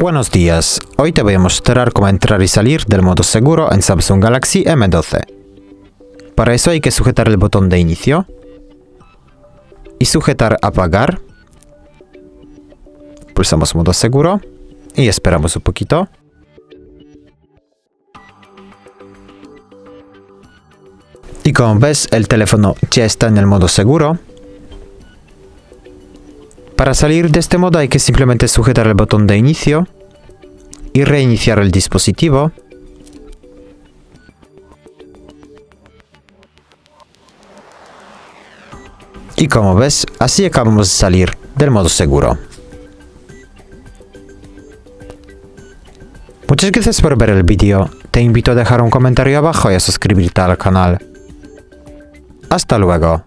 Buenos días, hoy te voy a mostrar cómo entrar y salir del modo seguro en Samsung Galaxy M12. Para eso hay que sujetar el botón de inicio y sujetar apagar. Pulsamos modo seguro y esperamos un poquito. Y como ves, el teléfono ya está en el modo seguro. Para salir de este modo hay que simplemente sujetar el botón de inicio y reiniciar el dispositivo. Y como ves, así acabamos de salir del modo seguro. Muchas gracias por ver el vídeo, te invito a dejar un comentario abajo y a suscribirte al canal. Hasta luego.